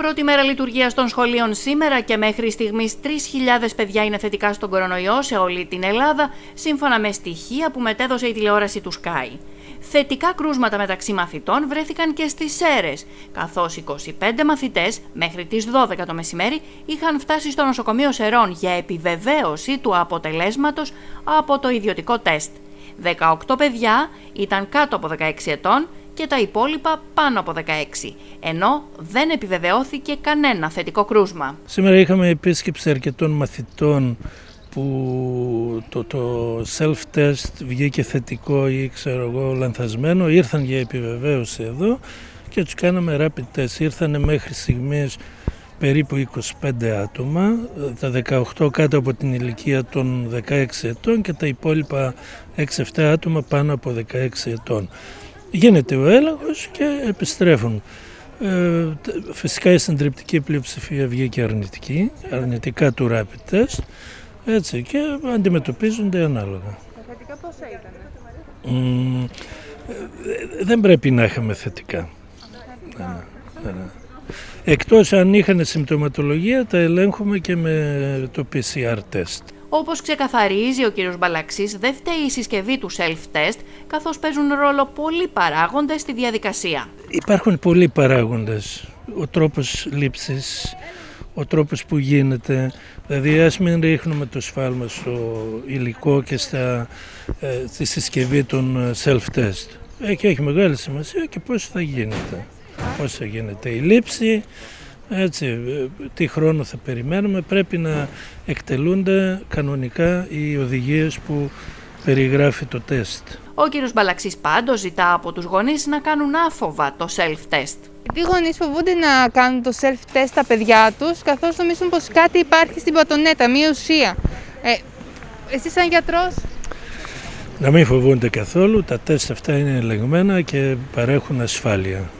Πρώτη μέρα λειτουργίας των σχολείων σήμερα και μέχρι στιγμής 3.000 παιδιά είναι θετικά στον κορονοϊό σε όλη την Ελλάδα, σύμφωνα με στοιχεία που μετέδωσε η τηλεόραση του Sky. Θετικά κρούσματα μεταξύ μαθητών βρέθηκαν και στις ΣΕΡΕΣ, καθώς 25 μαθητές μέχρι τις 12 το μεσημέρι είχαν φτάσει στο νοσοκομείο Σερών για επιβεβαίωση του αποτελέσματος από το ιδιωτικό τεστ. 18 παιδιά ήταν κάτω από 16 ετών και τα υπόλοιπα πάνω από 16, ενώ δεν επιβεβαιώθηκε κανένα θετικό κρούσμα. Σήμερα είχαμε επίσκεψη αρκετών μαθητών που το, το self-test βγήκε θετικό ή ξέρω εγώ λανθασμένο, ήρθαν για επιβεβαίωση εδώ και τους κάναμε rapid test. Ήρθαν μέχρι στιγμής περίπου 25 άτομα, τα 18 κάτω από την ηλικία των 16 ετών και τα υπόλοιπα 6-7 άτομα πάνω από 16 ετών. Γίνεται ο έλεγχος και επιστρέφουν. Ε, φυσικά η συντριπτική πλειοψηφία βγήκε αρνητική, αρνητικά του rapid test, έτσι και αντιμετωπίζονται ανάλογα. Τα θετικά πόσα ήταν; Ε, δεν πρέπει να είχαμε θετικά. Ναι, ναι, ναι. Εκτός αν είχαν συμπτωματολογία τα ελέγχουμε και με το PCR test. Όπως ξεκαθαρίζει ο κ. Μπαλαξής, δεν φταίει η συσκευή του self-test, καθώς παίζουν ρόλο πολλοί παράγοντες στη διαδικασία. Υπάρχουν πολλοί παράγοντες. Ο τρόπος λήψης, ο τρόπος που γίνεται. Δηλαδή ας μην ρίχνουμε το σφάλμα στο υλικό και στα, ε, στη συσκευή των self-test. Έχει, έχει μεγάλη σημασία και πώς θα γίνεται. Πώς θα γίνεται η λήψη, έτσι, ε, τι χρόνο θα περιμένουμε, πρέπει να εκτελούνται κανονικά οι οδηγίες που περιγράφει το τεστ. Ο κύριος Μπαλαξής πάντως ζητά από τους γονείς να κάνουν άφοβα το self-test. Οι γονείς φοβούνται να κάνουν το self-test στα παιδιά τους, καθώς νομίζουν πως κάτι υπάρχει στην πατονέτα, μία ουσία. Ε, εσύ σαν γιατρός... Να μην φοβούνται καθόλου, τα τεστ αυτά είναι ελεγμένα και παρέχουν ασφάλεια.